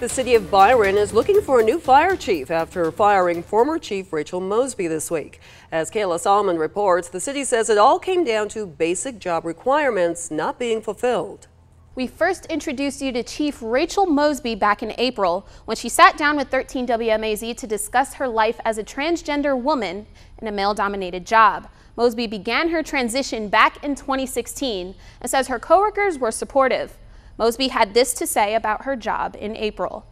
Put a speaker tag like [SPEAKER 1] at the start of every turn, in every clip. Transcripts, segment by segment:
[SPEAKER 1] The city of Byron is looking for a new fire chief after firing former chief Rachel Mosby this week. As Kayla Solomon reports, the city says it all came down to basic job requirements not being fulfilled.
[SPEAKER 2] We first introduced you to Chief Rachel Mosby back in April when she sat down with 13 WMAZ to discuss her life as a transgender woman in a male-dominated job. Mosby began her transition back in 2016 and says her coworkers were supportive. Mosby had this to say about her job in April.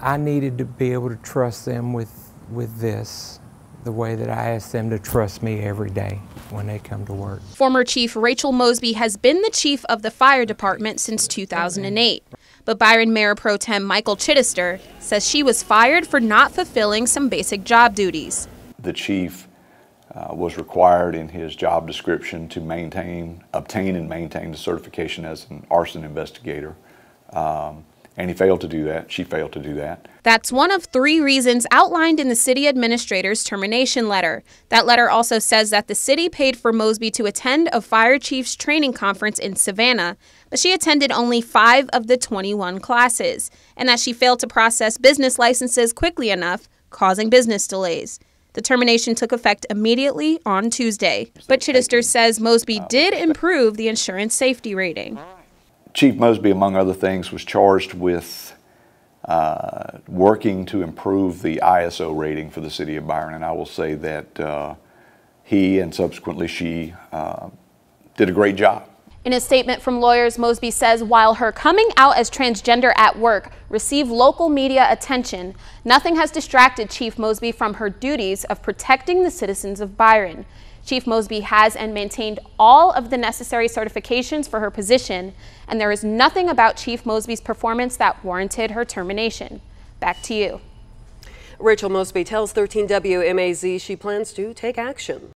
[SPEAKER 3] I needed to be able to trust them with, with this the way that I ask them to trust me every day when they come to work.
[SPEAKER 2] Former Chief Rachel Mosby has been the chief of the fire department since 2008. But Byron Mayor Pro Tem Michael Chittister says she was fired for not fulfilling some basic job duties.
[SPEAKER 4] The chief uh, was required in his job description to maintain, obtain and maintain the certification as an arson investigator. Um, and he failed to do that. She failed to do that.
[SPEAKER 2] That's one of three reasons outlined in the city administrator's termination letter. That letter also says that the city paid for Mosby to attend a fire chief's training conference in Savannah, but she attended only five of the 21 classes, and that she failed to process business licenses quickly enough, causing business delays. The termination took effect immediately on Tuesday, but Chittister says Mosby did improve the insurance safety rating.
[SPEAKER 4] Chief Mosby, among other things, was charged with uh, working to improve the ISO rating for the city of Byron, and I will say that uh, he and subsequently she uh, did a great job.
[SPEAKER 2] In a statement from lawyers, Mosby says while her coming out as transgender at work received local media attention, nothing has distracted Chief Mosby from her duties of protecting the citizens of Byron. Chief Mosby has and maintained all of the necessary certifications for her position, and there is nothing about Chief Mosby's performance that warranted her termination. Back to you.
[SPEAKER 1] Rachel Mosby tells 13 WMAZ she plans to take action.